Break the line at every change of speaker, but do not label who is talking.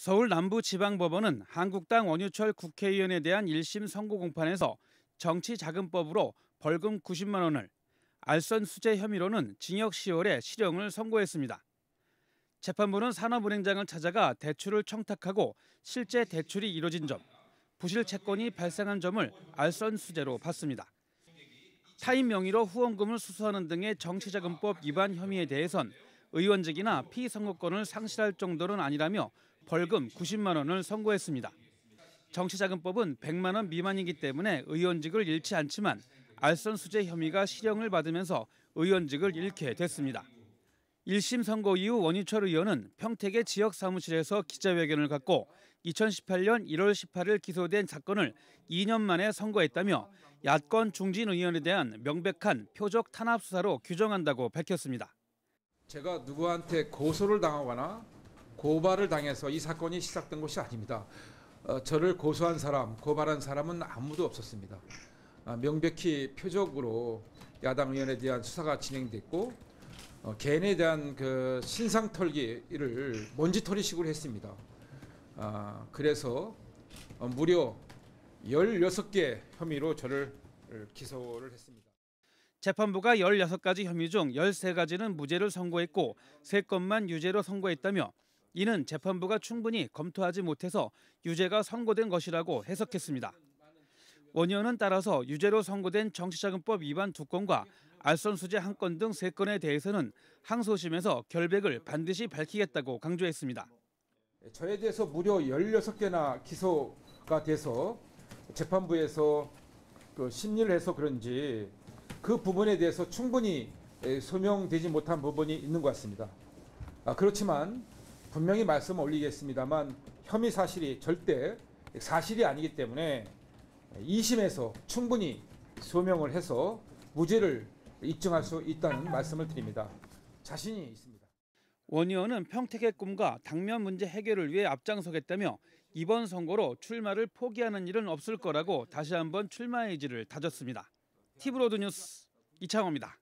서울 남부지방법원은 한국당 원유철 국회의원에 대한 1심 선고 공판에서 정치자금법으로 벌금 90만 원을, 알선 수재 혐의로는 징역 10월에 실형을 선고했습니다. 재판부는 산업은행장을 찾아가 대출을 청탁하고 실제 대출이 이뤄진 점, 부실 채권이 발생한 점을 알선 수재로 봤습니다. 타인 명의로 후원금을 수수하는 등의 정치자금법 위반 혐의에 대해선 의원직이나 피선거권을 상실할 정도는 아니라며 벌금 90만 원을 선고했습니다. 정치자금법은 100만 원 미만이기 때문에 의원직을 잃지 않지만 알선 수재 혐의가 실형을 받으면서 의원직을 잃게 됐습니다. 1심 선고 이후 원희철 의원은 평택의 지역 사무실에서 기자회견을 갖고 2018년 1월 18일 기소된 사건을 2년 만에 선고했다며 야권 중진 의원에 대한 명백한 표적 탄압 수사로 규정한다고 밝혔습니다.
제가 누구한테 고소를 당하거나 고발을 당해서 이 사건이 시작된 것이 아닙니다. 어, 저를 고소한 사람, 고발한 사람은 아무도 없었습니다. 아, 명백히 표적으로 야당 의원에 대한 수사가 진행됐고 어, 개인에 대한 그 신상 털기를 먼지털이식으로 했습니다. 아, 그래서 어, 무려 16개 혐의로 저를 기소를 했습니다.
재판부가 16가지 혐의 중 13가지는 무죄를 선고했고 3건만 유죄로 선고했다며 이는 재판부가 충분히 검토하지 못해서 유죄가 선고된 것이라고 해석했습니다. 원 의원은 따라서 유죄로 선고된 정치자금법 위반 2건과 알선수재 1건 등 3건에 대해서는 항소심에서 결백을 반드시 밝히겠다고 강조했습니다.
저에 대해서 무려 16개나 기소가 돼서 재판부에서 그 심리를 해서 그런지 그 부분에 대해서 충분히 소명되지 못한 부분이 있는 것 같습니다. 아, 그렇지만 분명히 말씀 올리겠습니다만 혐의 사실이 절대 사실이 아니기 때문에 2심에서 충분히 소명을 해서 무죄를 입증할 수 있다는 말씀을 드립니다. 자신이 있습니다.
원 의원은 평택의 꿈과 당면 문제 해결을 위해 앞장서겠다며 이번 선거로 출마를 포기하는 일은 없을 거라고 다시 한번 출마 의지를 다졌습니다. 티브로드 뉴스 이창호입니다.